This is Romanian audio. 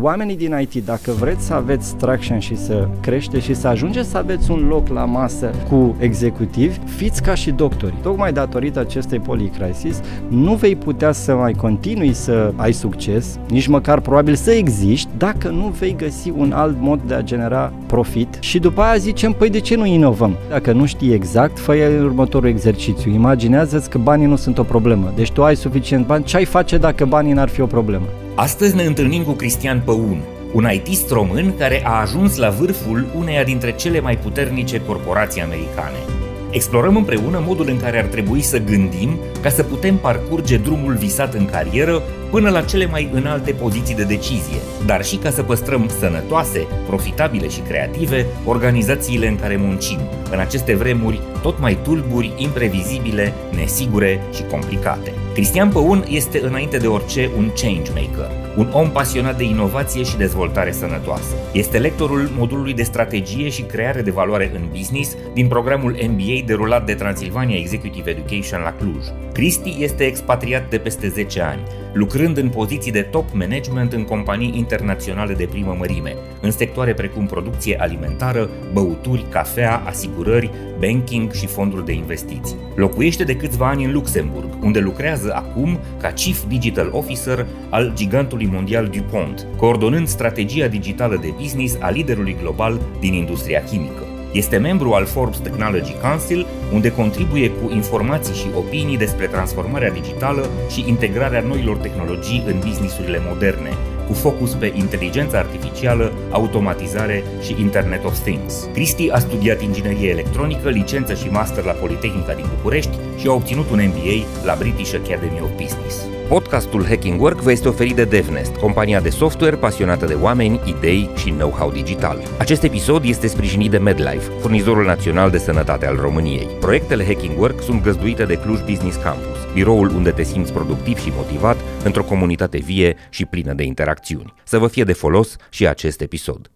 oamenii din IT, dacă vreți să aveți traction și să crește și să ajungeți să aveți un loc la masă cu executivi, fiți ca și doctori. Tocmai datorită acestei policrisis, nu vei putea să mai continui să ai succes, nici măcar probabil să existi, dacă nu vei găsi un alt mod de a genera profit și după aia zicem, păi de ce nu inovăm? Dacă nu știi exact, fă următorul exercițiu. Imaginează-ți că banii nu sunt o problemă. Deci tu ai suficient bani, ce ai face dacă banii n-ar fi o problemă? Astăzi ne întâlnim cu Cristian Păun, un IT român care a ajuns la vârful uneia dintre cele mai puternice corporații americane. Explorăm împreună modul în care ar trebui să gândim ca să putem parcurge drumul visat în carieră până la cele mai înalte poziții de decizie, dar și ca să păstrăm sănătoase, profitabile și creative organizațiile în care muncim, în aceste vremuri tot mai tulburi, imprevizibile, nesigure și complicate. Cristian Păun este înainte de orice un changemaker, un om pasionat de inovație și dezvoltare sănătoasă. Este lectorul modulului de strategie și creare de valoare în business din programul MBA derulat de Transilvania Executive Education la Cluj. Cristi este expatriat de peste 10 ani, lucrând în poziții de top management în companii internaționale de primă mărime, în sectoare precum producție alimentară, băuturi, cafea, asigurări, banking și fonduri de investiții. Locuiește de câțiva ani în Luxemburg, unde lucrează acum ca Chief Digital Officer al gigantului mondial DuPont, coordonând strategia digitală de business a liderului global din industria chimică. Este membru al Forbes Technology Council, unde contribuie cu informații și opinii despre transformarea digitală și integrarea noilor tehnologii în businessurile moderne, cu focus pe inteligența artificială, automatizare și Internet of Things. Cristi a studiat inginerie electronică, licență și master la Politehnica din București și a obținut un MBA la British Academy of Business. Podcastul Hacking Work vă este oferit de DevNest, compania de software pasionată de oameni, idei și know-how digital. Acest episod este sprijinit de MedLife, furnizorul național de sănătate al României. Proiectele Hacking Work sunt găzduite de Cluj Business Campus, biroul unde te simți productiv și motivat într-o comunitate vie și plină de interacțiuni. Să vă fie de folos și acest episod.